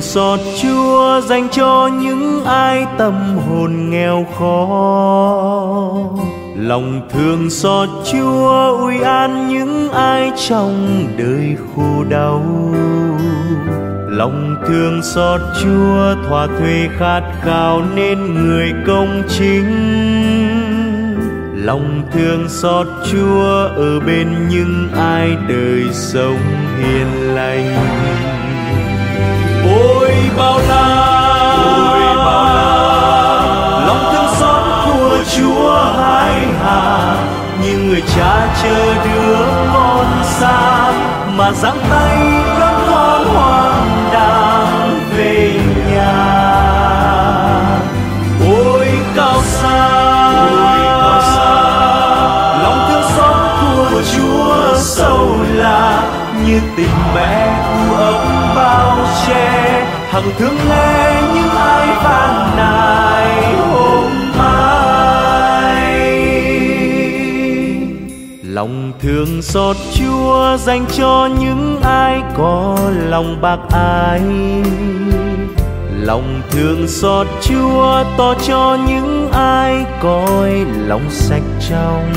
xót Chúa dành cho những ai tâm hồn nghèo khó. Lòng thương xót Chúa ui an những ai trong đời khổ đau. Lòng thương xót Chúa thỏa thuê khát khao nên người công chính. Lòng thương xót Chúa ở bên những ai đời sống hiền lành bao la. Ôi bao la. Lòng thương xót của Chúa hai hà như người cha chờ đứa con xa mà giang tay đón con hoang đàng về nhà. Ôi cao xa. Ôi cao xa. Lòng thương xót của Chúa sâu là như tình mẹ u ấm bao che hằng thương nghe những ai van nài hôm mai. Lòng thương xót Chúa dành cho những ai có lòng bạc ái. Lòng thương xót Chúa to cho những ai coi lòng sạch trong.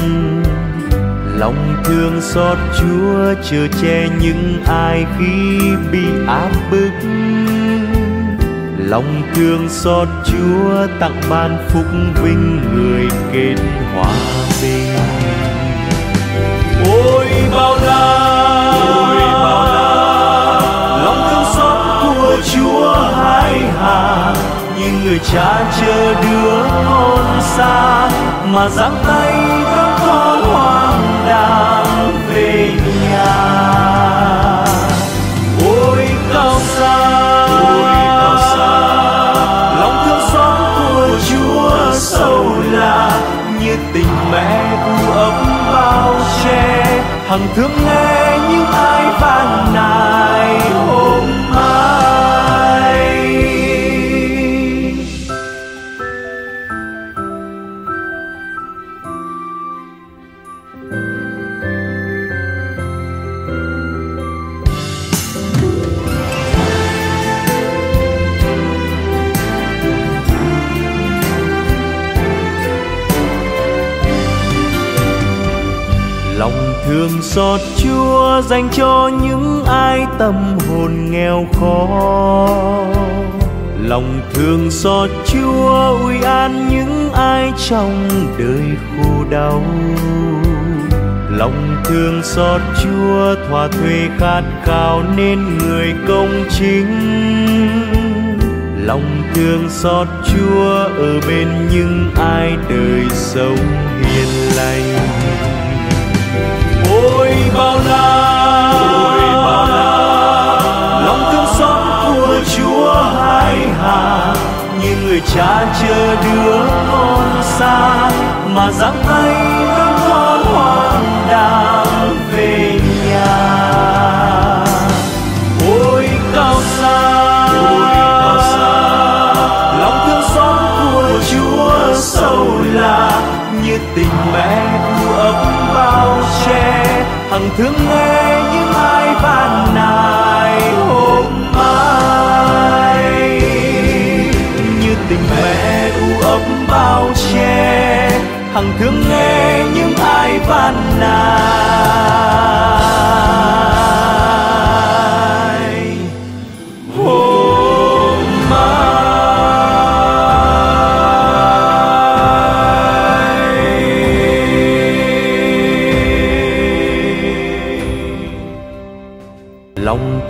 Lòng thương xót Chúa chở che những ai khi bị áp bức lòng thương xót Chúa tặng ban phúc vinh người kết hòa bình. Ôi bao la. Ôi bao la. Lòng thương xót của Chúa hai hà như người cha chờ đứa con xa mà giang tay đón sâu là như tình mẹ vu ấm bao che. Hằng thương nghe những ai van nài hôm mai thương xót Chúa dành cho những ai tâm hồn nghèo khó. Lòng thương xót Chúa ui an những ai trong đời khổ đau. Lòng thương xót Chúa thỏa thuê khát khao nên người công chính. Lòng thương xót Chúa ở bên những ai đời sống hiền lành bao la lòng thương xót của Chúa hai hà như người cha chờ đứa con xa mà giang tay đón con hoang đàng về nhà. Ôi cao xa. Lòng thương xót của Chúa sâu là như tình mẹ u ấm hằng thương nghe những ai van nài hôm mai. Như tình mẹ u ấm bao che, hằng thương nghe những ai van nài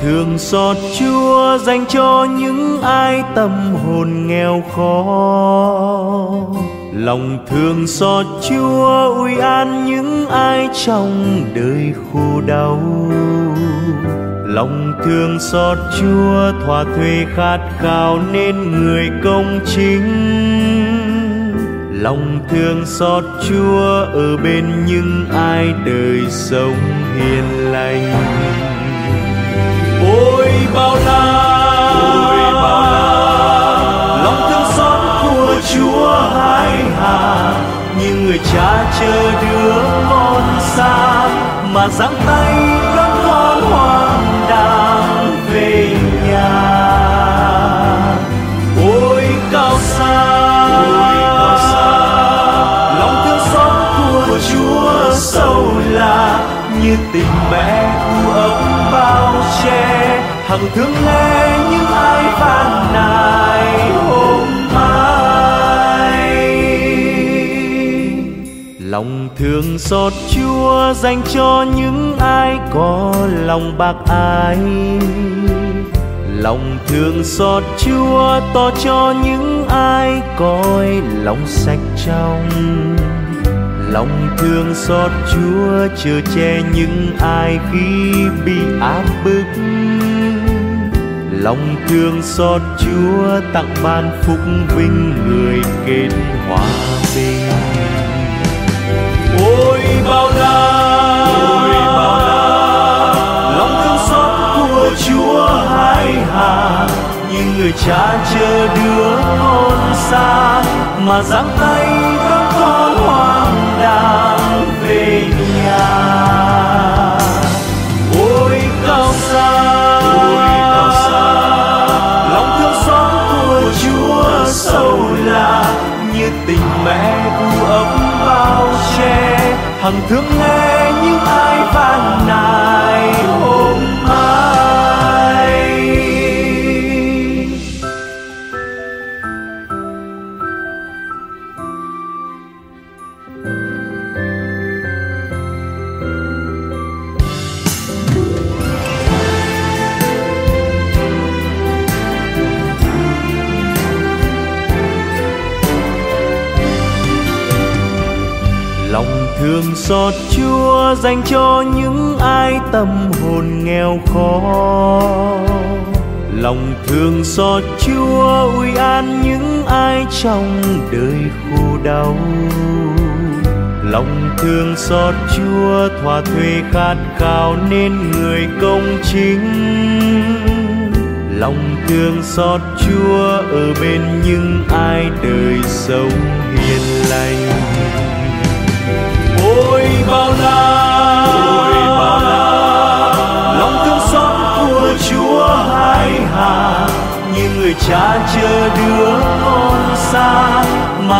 thương xót Chúa dành cho những ai tâm hồn nghèo khó. Lòng thương xót Chúa ui an những ai trong đời khổ đau. Lòng thương xót Chúa thỏa thuê khát khao nên người công chính. Lòng thương xót Chúa ở bên những ai đời sống hiền lành. và giang tay đón con hoang đàng về nhà. Ôi, cao xa. Lòng thương xót của chúa sâu lạ như tình mẹ u ấm bao che. Hằng thương lẽ thương xót chúa dành cho những ai có lòng bạc ai lòng thương xót chúa to cho những ai coi lòng sạch trong. Lòng thương xót chúa chở che những ai khi bị áp bức. Lòng thương xót chúa tặng ban phúc vinh người kết hòa mà giang tay các con hoang đàng về nhà. Ôi cao xa lòng thương xót của chúa sâu là như tình mẹ u ấm bao che. Hằng thương nghe những ai phàn nài thương xót chúa dành cho những ai tâm hồn nghèo khó. Lòng thương xót chúa ủi an những ai trong đời khổ đau. Lòng thương xót chúa thỏa thuê khát khao nên người công chính. Lòng thương xót chúa ở bên những ai đời sống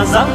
như